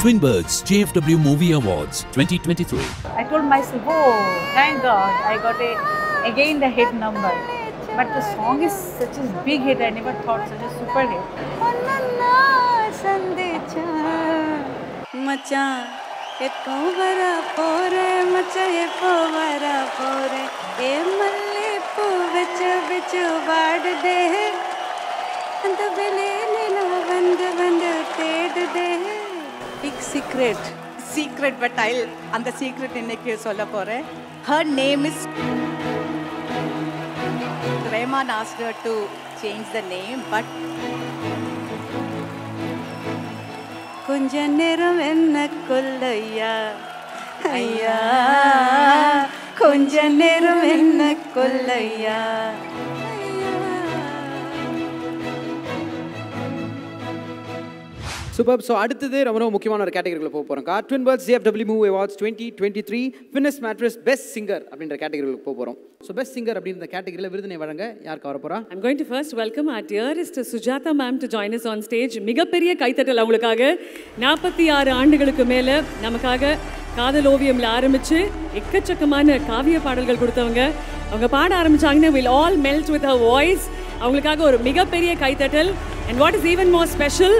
Twin Birds JFW Movie Awards 2023. I told myself, oh, thank God, I got a, again the hit number. But the song is such a big hit, I never thought such a super hit. ए बंद बंद तेड़ दे big secret secret but I அந்த secret இன்னைக்கு சொல்ல போறேன். Her name is Ramon asked her to change the name but கொஞ்ச நேரம் என்ன கொல்லையா ஐயா? கொஞ்ச நேரம் என்ன கொல்லையா சூப்பர் ஸோ அடுத்தது ரொம்ப ரொம்ப முக்கியமான ஒரு கேட்டகரியில் போக போகிறோம் car Twin Birds JFW movie awards twenty twenty three fitness mattress best singer அப்படின்ற கேட்டகரியில் போக போகிறோம் ஸோ பெஸ்ட் சிங்கர் அப்படின்ற கேட்டகரியில் விருதினை வழங்க யாருக்கு வர போகிறா I'm going to first welcome our dearest Sujatha ma'am to join us on stage மிகப்பெரிய கைத்தட்டல் அவங்களுக்காக. நாற்பத்தி ஆறு ஆண்டுகளுக்கு மேலே நமக்காக காதல் ஓவியம்ல ஆரம்பிச்சு எக்கச்சக்கமான காவிய பாடல்கள் கொடுத்தவங்க. அவங்க பாட ஆரம்பிச்சாங்கன்னா will all melt with a voice அவங்களுக்காக ஒரு மிகப்பெரிய கைத்தட்டல். And what is even more special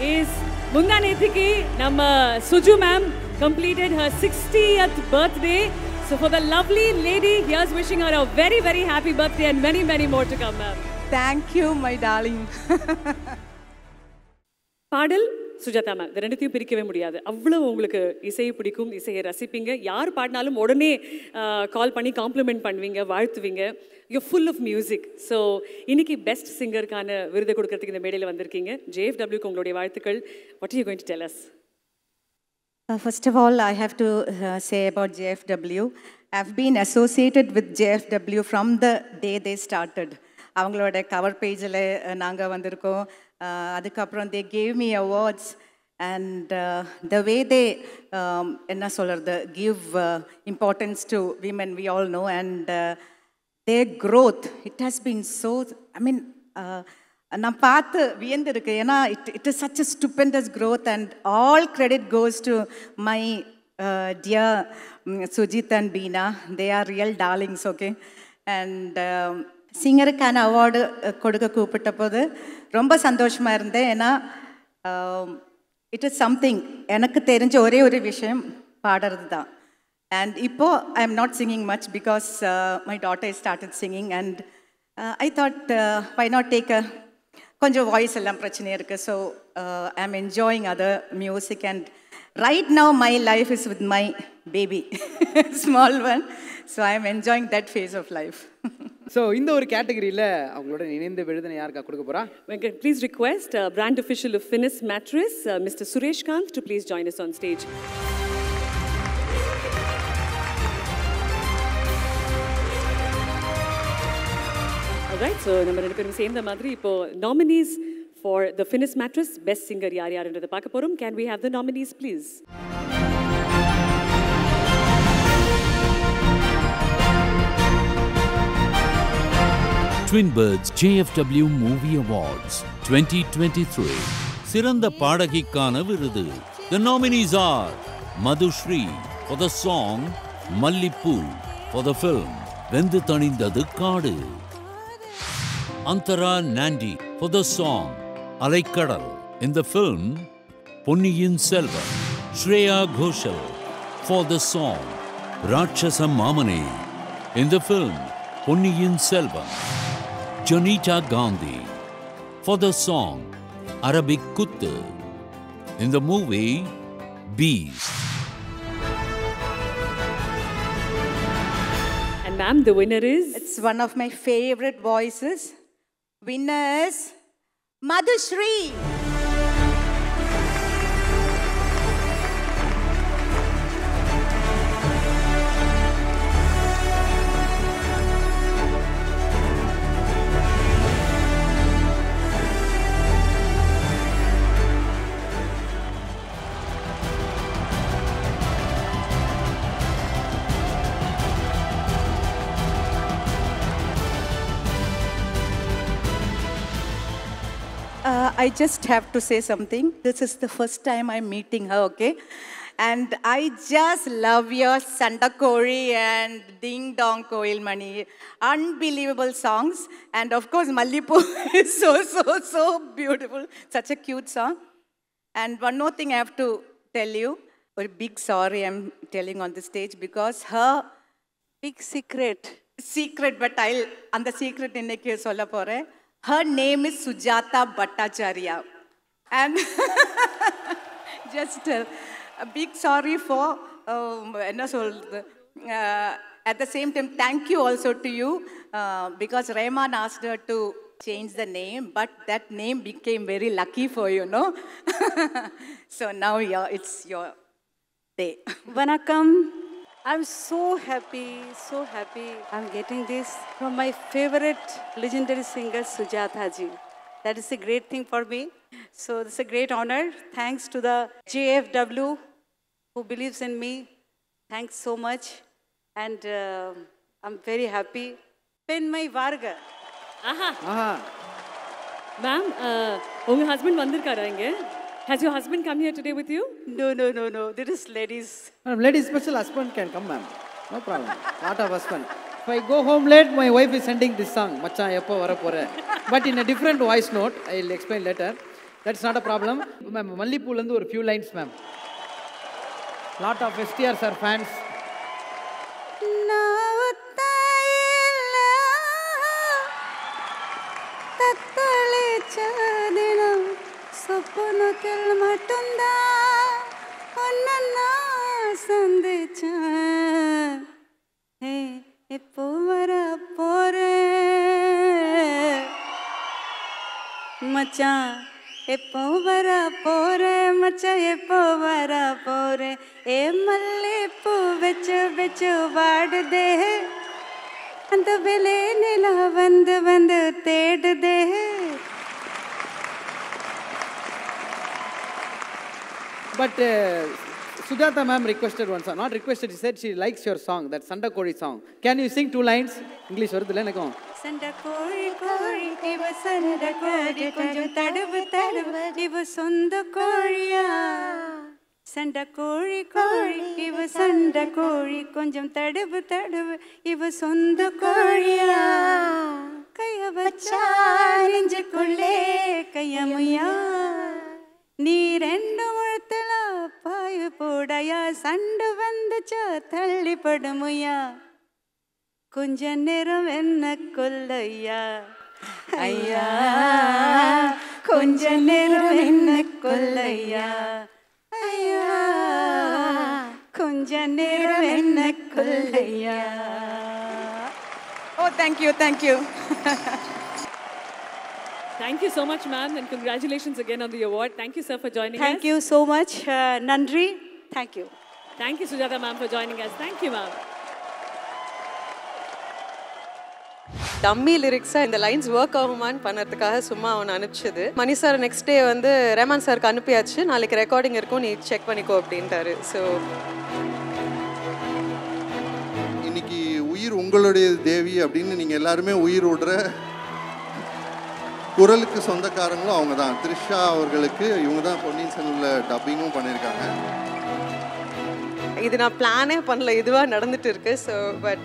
is Munganethiki Nama Suju ma'am completed her 60th birthday. So for the lovely lady, here's wishing her a very, very happy birthday and many, many more to come, ma'am. Thank you, my darling. Pardon? Sujatha ma'am இது ரெண்டுத்தையும் பிரிக்கவே முடியாது. அவ்வளோ உங்களுக்கு இசையை பிடிக்கும் இசையை ரசிப்பீங்க. யார் பாடினாலும் உடனே கால் பண்ணி காம்ப்ளிமெண்ட் பண்ணுவீங்க வாழ்த்துவீங்க. You full of music so இன்னைக்கு பெஸ்ட் சிங்கருக்கான விருதை கொடுக்கறதுக்கு இந்த மேடையில் வந்திருக்கீங்க. ஜேஎஃப்டபிள்யூக்கு உங்களுடைய வாழ்த்துக்கள். What you going to tell us first of all I have to say about JFW have been associated with JFW from the day they started அவங்களோட கவர் பேஜில் நாங்கள் வந்திருக்கோம். அதுக்கப்புறம் they gave me awards and the way they என்ன சொல்கிறது give importance to women we all know and their growth it has been so I mean நான் பார்த்து வியந்திருக்கு ஏன்னா it it is such a stupendous growth and all credit goes to my dear Sujith and Beena they are real darlings okay and சிங்கருக்கான award கொடுக்க கூப்பிட்ட போது ரொம்ப சந்தோஷமாக இருந்தேன். ஏன்னா இட் இஸ் சம்திங் எனக்கு தெரிஞ்ச ஒரே ஒரு விஷயம் பாடுறது தான் அண்ட் இப்போது I am not singing much because my daughter started singing and I thought I not take a கொஞ்சம் வாய்ஸ் எல்லாம் பிரச்சனையாக இருக்குது so I am enjoying other music and right now my life is with my baby small one so I am enjoying that phase of life so இந்த ஒரு கேட்டகரியில் அவங்களோட இணைந்து விழுதினை யாருக்கா கொடுக்க போகிறா please request brand official fitness mattress mister Suresh Kanth to please join us on stage right so நம்ம ரெண்டு பேரும் சேர்ந்த மாதிரி இப்போது nominees for the fitness mattress best singer யார் யாருன்றதை பார்க்க போகிறோம் can we have the nominees please please? Twin Birds JFW Movie Awards 2023. சிறந்த பாடகிக்கான விருது The nominees are Madhushri for the song Mallippoo for the film வெந்து தணிந்தது காடு Antara Nandi for the song அலைக்கடல் in the film Ponniyin Selvan Shreya Ghoshal for the song ராட்சச Maamane in the film Ponniyin Selvan Janita Gandhi for the song Arabic Kuttu in the movie Beast. And ma'am, the winner is It's one of my favorite voices. Winners, Madhushri. I just have to say something. This is the first time I'm meeting her, okay? And I just love your Sandakori and Ding Dong Koil Money. Unbelievable songs. And of course, Mallipu is so, so, so beautiful. Such a cute song. And one more thing I have to tell you. A big sorry I'm telling on the stage because her... Big secret. Secret, but I'll... And the secret in Nikkei case. Her name is Sujata Bhattacharya. And just uh, a big sorry for, uh, uh, at the same time, thank you also to you uh, because Raymond asked her to change the name, but that name became very lucky for you, no? so now yeah, it's your day. Vanakkam. I'm so happy, so happy. I'm getting this from my favorite legendary singer, Sujata ji. That is a great thing for me. So it's a great honor. Thanks to the JFW who believes in me. Thanks so much. And uh, I'm very happy. Penmai Varga. Aha Aha ma'am உங்க husband வந்திருக்காரா இங்க has your husband come here today with you? No, no, no, no. There is ladies. Madam, ladies special husband can come, ma'am. No problem. Lot of husband. If I go home late, my wife is sending this song, Macha Yappa Varapore. But in a different voice note, I'll explain later. That's not a problem. Ma'am, Mallipool and a few lines, ma'am. Lot of STRs are fans. No. சொப்பனத்தில் மட்டும்தான் உன்னை சந்திச்சேன். ஏ இப்போ வர போறேன்? மச்சான் எப்போ வர போறேன்? மச்சான் எப்போ வர போறேன்? ஏ மல்லிப்பூ வச்சு வச்சு வாடுதே. அந்த விலை நிலா வந்து வந்து தேடுதே. பட்டு Sujatha ma'am requested one song not requested said she likes your song that Sandai Kozhi song can you sing two lines English வருதுல்ல எனக்கும் சண்டை கோழி கோழி இவ சண்டை கோழி கொஞ்சம் தடவு தடவு இவ சொந்த கோழியா சண்டை கோழி கோழி இவ சண்டை கோழி கொஞ்சம் தடவு தடவு இவ சொந்த கோழியா கைய வச்சா நெஞ்சுக்குள்ளே கையமையா போடையா சண்டை வந்துச்சா தள்ளிப்படுமுயா? கொஞ்ச நேரம் என்ன கொல்லையா? ஐயா கொஞ்ச நேரம் என்ன கொல்லையா? ஐயா கொஞ்ச நேரம் என்ன கொல்லையா? ஓ thank you thank you thank you. Thank so much, ma'am, and congratulations again on the award. Thank you, sir, for joining Thank us. you so much, uh, Nandri. Thank you. Thank you, Sujata ma'am, for joining us. Thank you, ma'am. Dummy லிரிக்ஸாக இந்த lines work ஆகுமான்னு பண்ணறதுக்காக சும்மா அவனை அனுப்பிச்சது மணி sir next day வந்து ரேமான் சாருக்கு அனுப்பியாச்சு நாளைக்கு recording இருக்கும் நீ check பண்ணிக்கோ அப்படின்ட்டாரு ஸோ இன்னைக்கு உயிர் உங்களுடைய தேவி அப்படின்னு நீங்கள் எல்லாருமே உயிர் விடுற குரலுக்கு சொந்தக்காரங்களும் அவங்க தான் த்ரிஷா அவர்களுக்கு இவங்க தான் பொன்னியின் செல்வனில் டப்பிங்கும் பண்ணியிருக்காங்க. இது நான் பிளானே பண்ணல இதுவாக நடந்துட்டு இருக்கு so but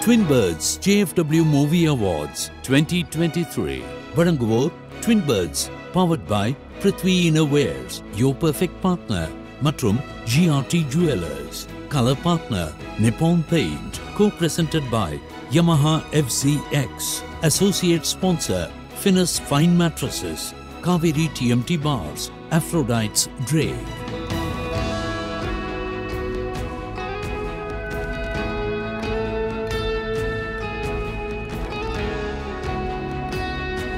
Twin Birds JFW Movie Awards 2023 வழங்குவோர் Twin Birds powered by Prithvi Innowares your perfect partner மற்றும் GRT Jewelers. Color partner Nippon Paint co-presented by Yamaha FZX associate sponsor Finis Fine Mattresses Kaveri TMT Bars Aphrodite's Drake